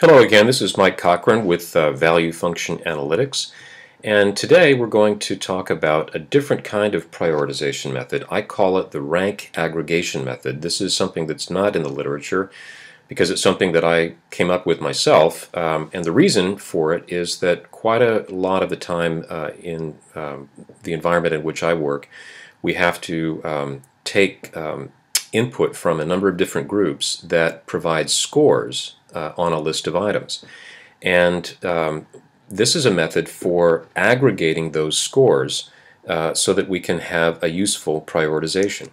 Hello again, this is Mike Cochrane with uh, Value Function Analytics and today we're going to talk about a different kind of prioritization method. I call it the rank aggregation method. This is something that's not in the literature because it's something that I came up with myself um, and the reason for it is that quite a lot of the time uh, in um, the environment in which I work we have to um, take um, input from a number of different groups that provide scores uh, on a list of items. And um, this is a method for aggregating those scores uh, so that we can have a useful prioritization.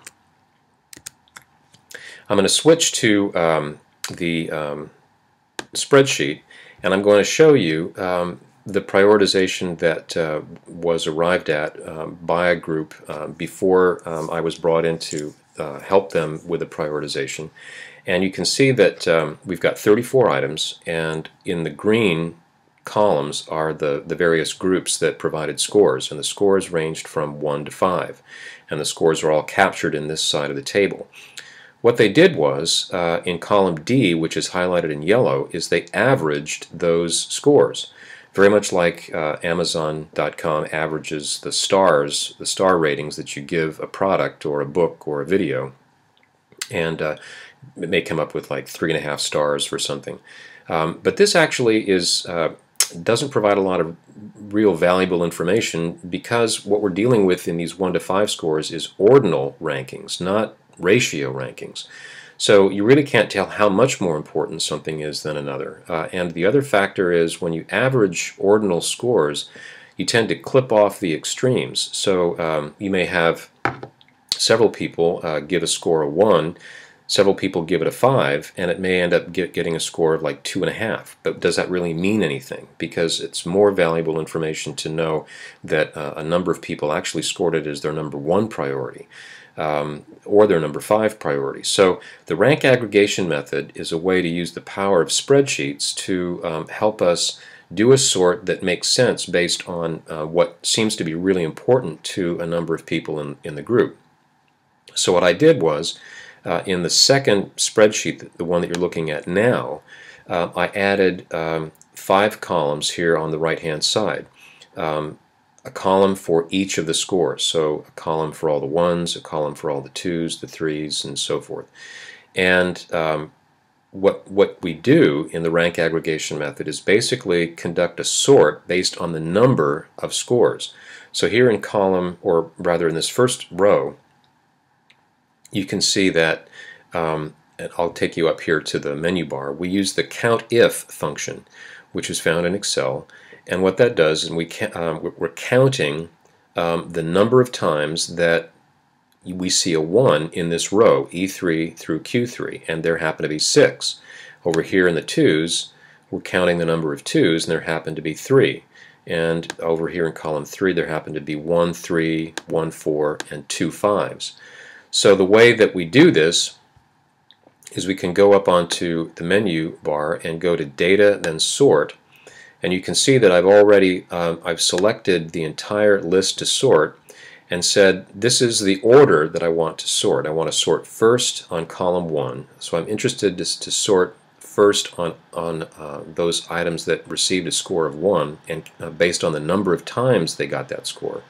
I'm going to switch to um, the um, spreadsheet and I'm going to show you um, the prioritization that uh, was arrived at um, by a group uh, before um, I was brought in to uh, help them with the prioritization. And you can see that um, we've got 34 items, and in the green columns are the, the various groups that provided scores, and the scores ranged from 1 to 5. And the scores are all captured in this side of the table. What they did was, uh, in column D, which is highlighted in yellow, is they averaged those scores. Very much like uh, Amazon.com averages the stars, the star ratings that you give a product or a book or a video. And uh, it may come up with like three and a half stars for something. Um, but this actually is uh, doesn't provide a lot of real valuable information because what we're dealing with in these 1 to 5 scores is ordinal rankings, not ratio rankings. So you really can't tell how much more important something is than another. Uh, and the other factor is when you average ordinal scores, you tend to clip off the extremes. So um, you may have several people uh, give a score of 1 Several people give it a 5, and it may end up get, getting a score of like 2.5. But does that really mean anything? Because it's more valuable information to know that uh, a number of people actually scored it as their number one priority. Um, or their number five priority. So the rank aggregation method is a way to use the power of spreadsheets to um, help us do a sort that makes sense based on uh, what seems to be really important to a number of people in, in the group. So what I did was uh, in the second spreadsheet, the one that you're looking at now, uh, I added um, five columns here on the right hand side. Um, a column for each of the scores. So a column for all the ones, a column for all the twos, the threes, and so forth. And um, what, what we do in the rank aggregation method is basically conduct a sort based on the number of scores. So here in column, or rather in this first row, you can see that, um, and I'll take you up here to the menu bar, we use the COUNTIF function, which is found in Excel. And what that does is we um, we're counting um, the number of times that we see a 1 in this row, E3 through Q3, and there happen to be 6. Over here in the 2's, we're counting the number of 2's, and there happen to be 3. And over here in column 3, there happen to be 1, 3, 1, 4, and 2 5's. So the way that we do this is we can go up onto the menu bar and go to data then sort and you can see that I've already um, I've selected the entire list to sort and said this is the order that I want to sort. I want to sort first on column 1 so I'm interested to, to sort first on, on uh, those items that received a score of 1 and uh, based on the number of times they got that score.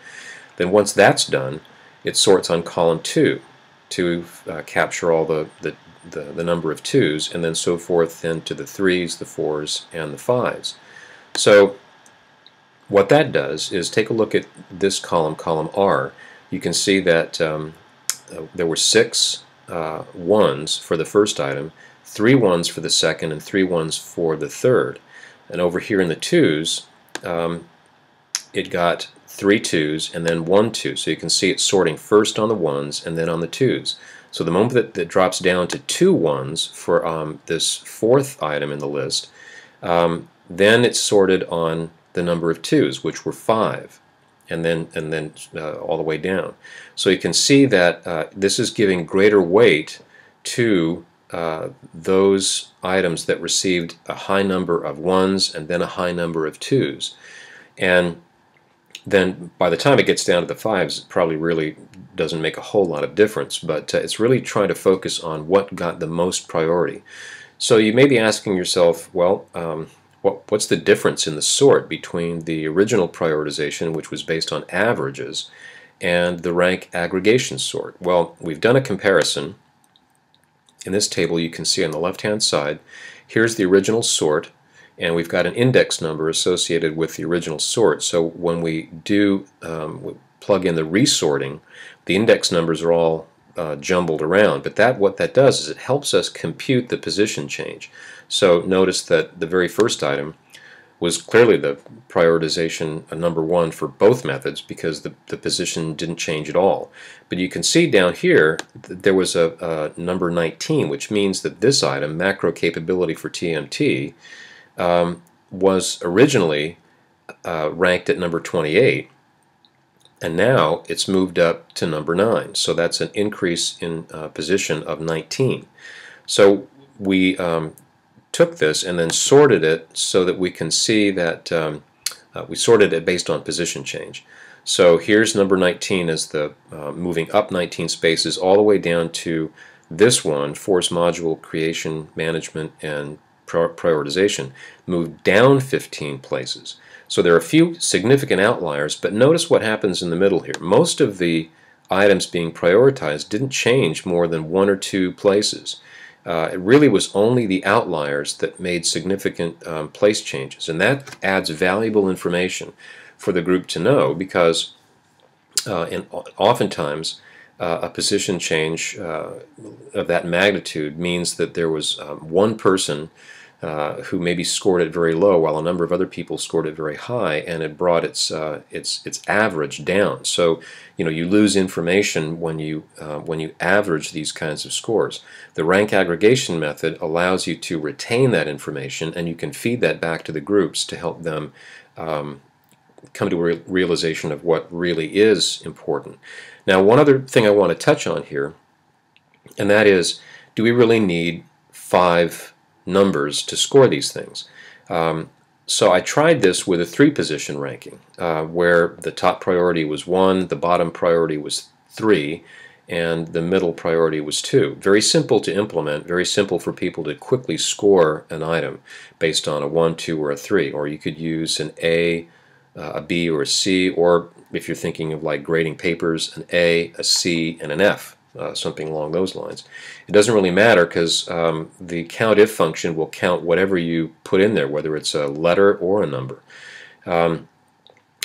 Then once that's done it sorts on column 2 to uh, capture all the, the, the, the, number of twos, and then so forth then to the threes, the fours, and the fives. So what that does is take a look at this column, column R. You can see that um, uh, there were six uh, ones for the first item, three ones for the second, and three ones for the third. And over here in the twos, um, it got three twos, and then one two. So you can see it's sorting first on the ones and then on the twos. So the moment that, that drops down to two ones for um, this fourth item in the list, um, then it's sorted on the number of twos, which were five, and then and then uh, all the way down. So you can see that uh, this is giving greater weight to uh, those items that received a high number of ones and then a high number of twos. And then by the time it gets down to the fives, it probably really doesn't make a whole lot of difference. But uh, it's really trying to focus on what got the most priority. So you may be asking yourself, well, um, what, what's the difference in the sort between the original prioritization, which was based on averages, and the rank aggregation sort? Well, we've done a comparison. In this table, you can see on the left-hand side, here's the original sort, and we've got an index number associated with the original sort. So when we do um, plug in the resorting, the index numbers are all uh, jumbled around. But that what that does is it helps us compute the position change. So notice that the very first item was clearly the prioritization uh, number one for both methods because the, the position didn't change at all. But you can see down here that there was a, a number 19, which means that this item, macro capability for TMT, um, was originally uh, ranked at number 28 and now it's moved up to number 9 so that's an increase in uh, position of 19 so we um, took this and then sorted it so that we can see that um, uh, we sorted it based on position change. So here's number 19 as the uh, moving up 19 spaces all the way down to this one force module creation management and prioritization moved down 15 places. So there are a few significant outliers, but notice what happens in the middle here. Most of the items being prioritized didn't change more than one or two places. Uh, it really was only the outliers that made significant um, place changes, and that adds valuable information for the group to know because uh, and oftentimes uh, a position change uh, of that magnitude means that there was um, one person uh, who maybe scored it very low while a number of other people scored it very high and it brought its uh, its its average down. So you know you lose information when you uh, when you average these kinds of scores. The rank aggregation method allows you to retain that information and you can feed that back to the groups to help them um, come to a re realization of what really is important now one other thing I want to touch on here and that is do we really need five numbers to score these things. Um, so I tried this with a three position ranking uh, where the top priority was 1, the bottom priority was 3, and the middle priority was 2. Very simple to implement, very simple for people to quickly score an item based on a 1, 2, or a 3. Or you could use an A, uh, a B, or a C, or if you're thinking of like grading papers, an A, a C, and an F uh, something along those lines. It doesn't really matter because um, the COUNTIF function will count whatever you put in there, whether it's a letter or a number. Um,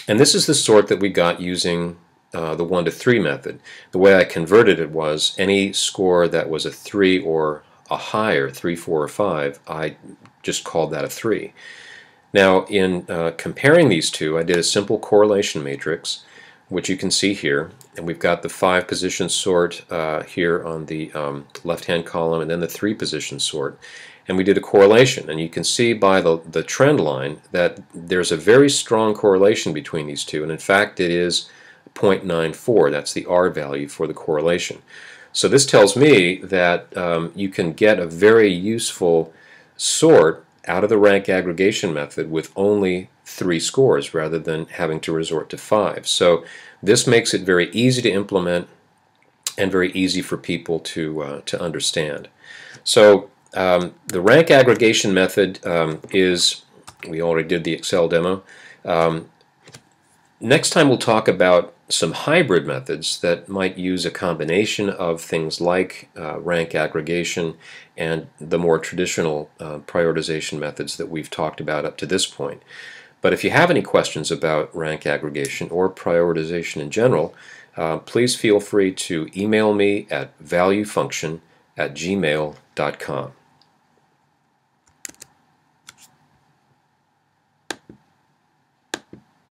and this is the sort that we got using uh, the 1 to 3 method. The way I converted it was any score that was a 3 or a higher, 3, 4, or 5, I just called that a 3. Now in uh, comparing these two, I did a simple correlation matrix which you can see here. And we've got the five position sort uh, here on the um, left hand column and then the three position sort. And we did a correlation and you can see by the, the trend line that there's a very strong correlation between these two and in fact it is 0.94 that's the R value for the correlation. So this tells me that um, you can get a very useful sort out of the rank aggregation method with only three scores rather than having to resort to five. So this makes it very easy to implement and very easy for people to, uh, to understand. So um, the rank aggregation method um, is, we already did the Excel demo. Um, next time we'll talk about some hybrid methods that might use a combination of things like uh, rank aggregation and the more traditional uh, prioritization methods that we've talked about up to this point. But if you have any questions about rank aggregation or prioritization in general, uh, please feel free to email me at valuefunction at gmail.com.